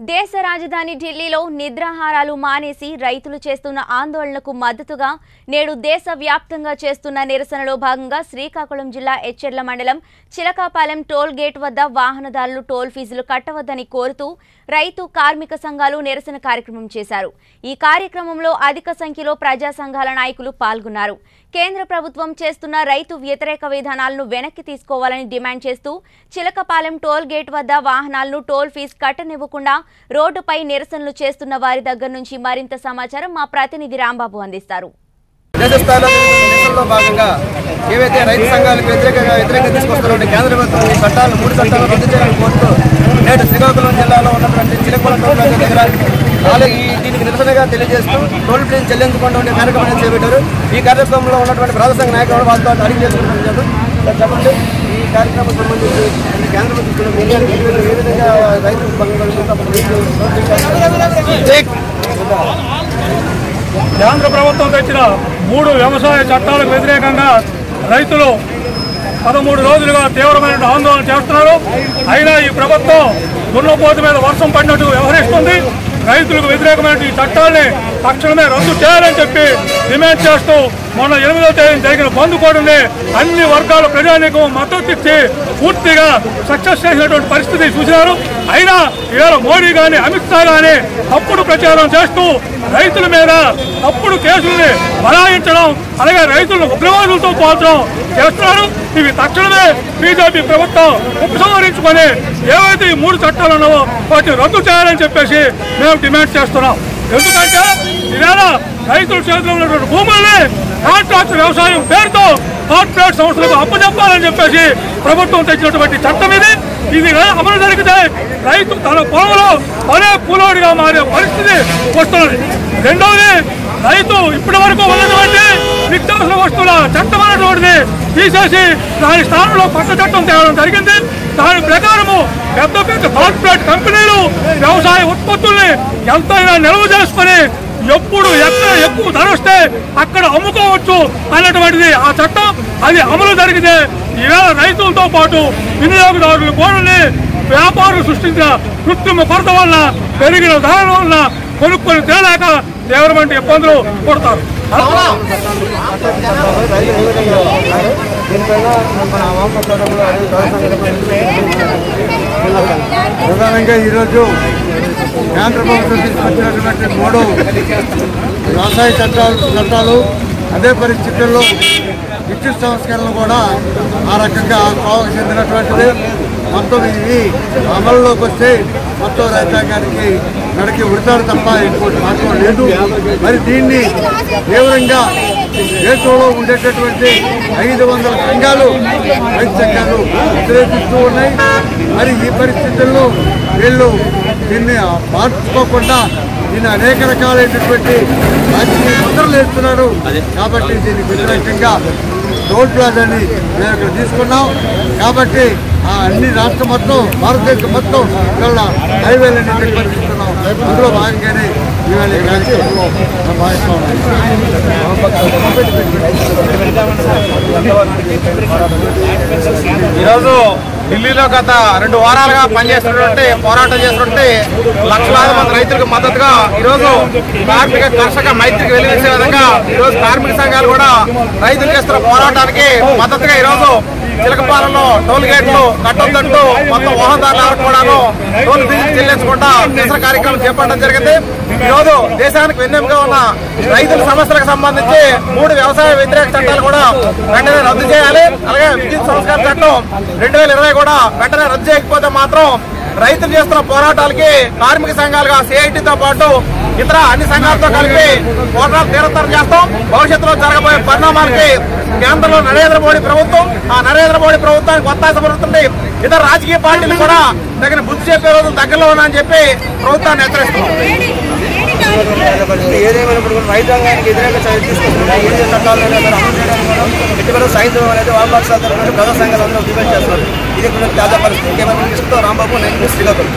దేశ రాజధాని ఢిల్లీలో నిద్రాహారాలు మానేసి రైతులు చేస్తున్న ఆందోళనకు మద్దతుగా నేడు దేశ వ్యాప్తంగా చేస్తున్న నిరసనలో భాగంగా శ్రీకాకుళం జిల్లా ఎచ్చెర్ల మండలం చిలకాపాలెం టోల్ గేట్ వద్ద వాహనదారులు టోల్ ఫీజులు కట్టవద్దని కోరుతూ రైతు కార్మిక సంఘాలు నిరసన కార్యక్రమం చేశారు. ఈ కార్యక్రమంలో అధిక సంఖ్యలో ప్రజా సంఘాల నాయకులు పాల్గొన్నారు. కేంద్ర ప్రభుత్వం చేస్తున్న రైతు వ్యతిరేక విధానాలను వెనక్కి తీసుకోవాలని డిమాండ్ చేస్తూ చిలకపాలెం టోల్ గేట్ వద్ద వాహనాలను టోల్ ఫీజు కట్టనివ్వకుండా రోడ్డుపై నిరసనలు చేస్తున్న వారి దగ్గర నుంచి మరింత సమాచారం మా ప్రతినిధి రాంబాబు అందిస్తారు. భాగంగా ఏవైతే రైతు సంఘాలకు వ్యతిరేకంగా వ్యతిరేకంగా తీసుకొస్తున్నటువంటి కేంద్ర ప్రభుత్వం ఈ చట్టాలను మూడు చట్టాలను రద్దు చేయాలని కోరుతూ నేడు శ్రీకాకుళం జిల్లా అలాగే ఈ దీనికి నిరసనగా తెలియజేస్తూ టోల్ ఫీజు చెల్లించకుండా ఉండే కార్యక్రమం చేపట్టారు? ఈ కార్యక్రమంలో ఉన్నటువంటి ప్రజా సంఘ నాయకులు వాళ్ళతో అడిగి చేసుకుంటున్నారు చెప్పండి. ఈ కార్యక్రమం సంబంధించి ఈ కేంద్ర ప్రభుత్వం ఏ విధంగా కేంద్ర ప్రభుత్వం తెచ్చిన మూడు వ్యవసాయ చట్టాలకు వ్యతిరేకంగా రైతులు పదమూడు రోజులుగా తీవ్రమైన ఆందోళన చేస్తున్నారు. అయినా ఈ ప్రభుత్వం దున్నపోతు మీద వర్షం పడినట్టు వ్యవహరిస్తుంది. రైతులకు వ్యతిరేకమైన ఈ చట్టాన్ని తక్షణమే రద్దు చేయాలని చెప్పి డిమాండ్ చేస్తూ మొన్న ఎనిమిదో తేదీ జరిగిన బంద్ కోడ్ని అన్ని వర్గాల ప్రజానీకం మద్దతు ఇచ్చి పూర్తిగా సక్సెస్ చేసినటువంటి పరిస్థితి చూసినారు. అయినా ఈవేళ మోడీ గాని అమిత్ షా కానీ తప్పుడు ప్రచారం చేస్తూ రైతుల మీద తప్పుడు కేసుల్ని బలాయించడం అలాగే రైతులను ఉగ్రవాదులతో పోల్చడం చేస్తున్నారు. ఇవి తక్షణమే బీజేపీ ప్రభుత్వం ఉపసంహరించుకొని ఏవైతే ఈ మూడు చట్టాలు ఉన్నావో వాటిని రద్దు చేయాలని చెప్పేసి మేము డిమాండ్ చేస్తున్నాం. ఎందుకంటే ఈవేళ రైతుల చేతిలో ఉన్నటువంటి భూముల్ని కాంట్రాక్ట్ వ్యవసాయం పేరుతో కార్పొరేట్ సంస్థలకు అప్పచెప్పాలని చెప్పేసి ప్రభుత్వం తెచ్చినటువంటి చట్టం ఇది. ఇది అమలు జరిగితే రైతు తన పొలంలో పనే కూలోడిగా మారే పరిస్థితి వస్తున్నది. రెండవది రైతు ఇప్పటి వరకు ఉన్నటువంటి నిత్యావసర వస్తువుల చట్టం అనేటువంటిది తీసేసి దాని స్థానంలో కొత్త చట్టం తేవడం జరిగింది. దాని ప్రకారము పెద్ద పెద్ద కార్పొరేట్ కంపెనీ వ్యవసాయ ఉత్పత్తుల్ని ఎంతైనా నిల్వ చేసుకుని ఎప్పుడు ఎక్కడ ఎక్కువ ధర వస్తే అక్కడ అమ్ముకోవచ్చు అన్నటువంటిది ఆ చట్టం. అది అమలు జరిగితే ఈవేళ రైతులతో పాటు వినియోగదారులు కూడా వ్యాపారులు సృష్టించిన కృత్రిమ కొరత వల్ల పెరిగిన ధరల వల్ల కొనుక్కొని తేలాక తీవ్రమైన ఇబ్బందులు పడతారు. దీనిపైన మన ప్రధానంగా ఈరోజు కేంద్ర ప్రభుత్వం తీసుకొచ్చినటువంటి మూడు వ్యవసాయ చట్టాలు చట్టాలు అదే పరిస్థితుల్లో విద్యుత్ సంస్కరణలు కూడా ఆ రకంగా కోవకు చెందినటువంటిది. మొత్తం ఇవి అమల్లోకి వస్తే మొత్తం రైతాంగానికి నడికి ఉడతాడు తప్ప ఇంకోటి మార్గం లేదు. మరి దీన్ని తీవ్రంగా దేశంలో ఉండేటటువంటి ఐదు వందల సంఘాలు రైతు సంఘాలు వ్యతిరేకిస్తూ ఉన్నాయి. మరి ఈ పరిస్థితుల్లో వీళ్ళు దీన్ని మార్చుకోకుండా దీన్ని అనేక రకాలైనటువంటి రాజకీయ ముద్రలు వేస్తున్నారు. కాబట్టి దీనికి వ్యతిరేకంగా టోల్ ప్లాజాని మేము ఇక్కడ తీసుకున్నాం. కాబట్టి ఆ అన్ని రాష్ట్రం మొత్తం భారతదేశం మొత్తం ఇవాళ అనేటువంటి పరిస్థితులు అందులో భాగంగానే ఇవాళ కార్యక్రమంలో ఈరోజు ఢిల్లీలో గత రెండు వారాలుగా పనిచేస్తున్నటువంటి పోరాటం చేస్తుంటే లక్షలాది మంది రైతులకు మద్దతుగా ఈరోజు కార్మిక కర్షక మైత్రికి వెలిగించే విధంగా ఈరోజు కార్మిక సంఘాలు కూడా రైతులు చేస్తున్న పోరాటానికి మద్దతుగా ఈరోజు చిలకపాలలో టోల్ గేట్లు కట్టొద్దంటూ మొత్తం వాహనదారులు కూడాను టోల్ ఫీజులు చెల్లించకుండా నిరసన కార్యక్రమం చేపట్టడం జరిగింది. ఈరోజు దేశానికి వెన్నెముగా ఉన్న రైతుల సమస్యలకు సంబంధించి మూడు వ్యవసాయ వ్యతిరేక చట్టాలు కూడా వెంటనే రద్దు చేయాలి. అలాగే విద్యుత్ సంస్కరణ చట్టం రెండు వేల ఇరవై కూడా వెంటనే రద్దు చేయకపోతే మాత్రం రైతులు చేస్తున్న పోరాటాలకి కార్మిక సంఘాలుగా సిఐటితో పాటు ఇతర అన్ని సంఘాలతో కలిపి పోరాటాలు తీవ్రతరం చేస్తాం. భవిష్యత్తులో జరగబోయే పరిణామాలకి కేంద్రంలో నరేంద్ర మోడీ ప్రభుత్వం ఆ నరేంద్ర మోడీ ప్రభుత్వానికి ఒత్తాస పడుతుంది ఇతర రాజకీయ పార్టీలు కూడా తగిన బుద్ధి చెప్పే రోజు దగ్గరలో ఉన్నాయని చెప్పి ప్రభుత్వాన్ని హెచ్చరిస్తున్నాం. ఏదేమైనప్పుడు రైతాంగానికి చర్య తీసుకుంటున్నాం ఏ చట్టాలు ఎటువంటి సాయంత్రం అనేది వామపక్షాలు ప్రజా సంఘాలు అందరూ డిమాండ్ చేస్తున్నారు. ఇది కూడా తాజా పరిస్థితి. కేవలం రాంబాబు నేను శ్రీకాకుళం.